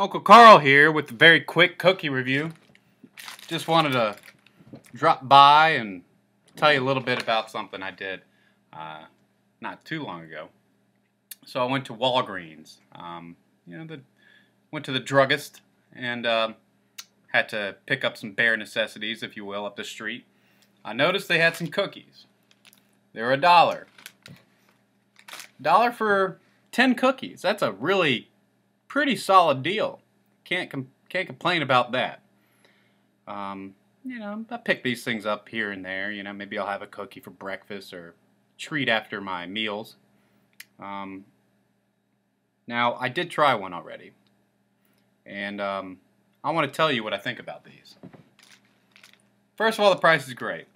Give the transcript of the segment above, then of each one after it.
Uncle Karl here with a very quick cookie review. Just wanted to drop by and tell you a little bit about something I did uh, not too long ago. So I went to Walgreens. Um, you know, the, went to the druggist and uh, had to pick up some bare necessities, if you will, up the street. I noticed they had some cookies. They were a dollar. Dollar for 10 cookies. That's a really pretty solid deal. Can't com can't complain about that. Um, you know, I pick these things up here and there. You know, maybe I'll have a cookie for breakfast or treat after my meals. Um, now, I did try one already, and um, I want to tell you what I think about these. First of all, the price is great,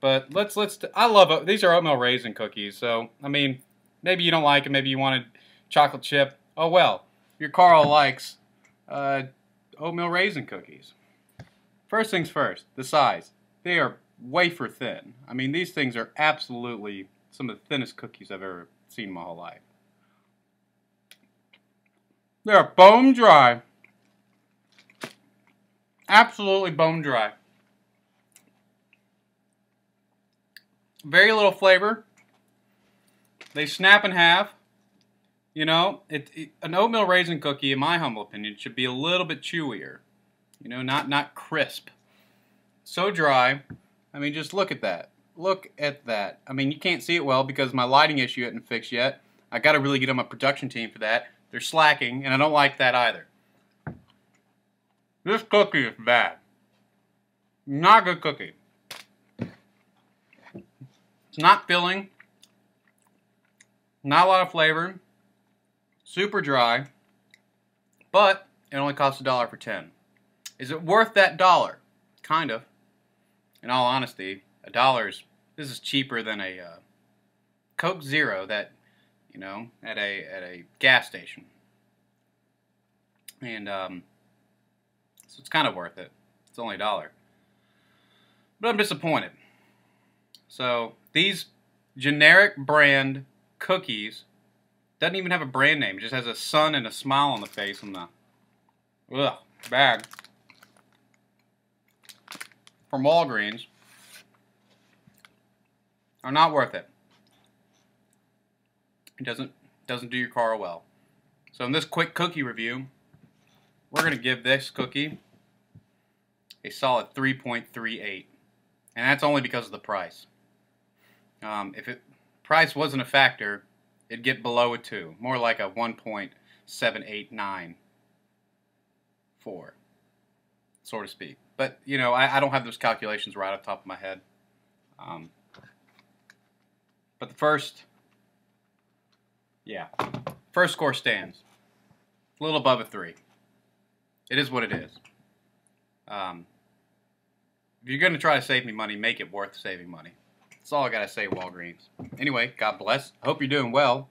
but let's let's. I love these are oatmeal raisin cookies, so I mean, maybe you don't like it, maybe you wanted chocolate chip. Oh well, your Karl likes uh, oatmeal raisin cookies. First things first, the size. They are wafer thin. I mean, these things are absolutely some of the thinnest cookies I've ever seen in my whole life. They're bone dry. Absolutely bone dry. Very little flavor. They snap in half. You know, it, it, an oatmeal raisin cookie, in my humble opinion, should be a little bit chewier. You know, not not crisp. So dry. I mean, just look at that. Look at that. I mean, you can't see it well because my lighting issue isn't fixed yet. I got to really get on my production team for that. They're slacking, and I don't like that either. This cookie is bad. Not a good cookie. It's not filling. Not a lot of flavor. Super dry. But it only costs a dollar for ten. Is it worth that dollar? Kind of. In all honesty, a dollar is this is cheaper than a uh, Coke Zero that you know at a at a gas station, and um, so it's kind of worth it. It's only a dollar, but I'm disappointed. So these generic brand cookies doesn't even have a brand name. It just has a sun and a smile on the face on the ugh, bag from Walgreens are not worth it. It doesn't doesn't do your car well. So in this quick cookie review, we're going to give this cookie a solid 3.38. And that's only because of the price. Um, if it price wasn't a factor, it'd get below a 2. More like a 1.789. 4, so to speak. But, you know, I, I, don't have those calculations right off the top of my head. Um, but the first, yeah, first score stands. A little above a 3. It is what it is. Um, if you're going to try to save me money, make it worth saving money. That's all I got to say, Walgreens. Anyway, God bless. Hope you're doing well.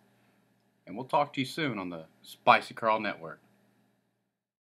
And we'll talk to you soon on the Spicy Karl Network.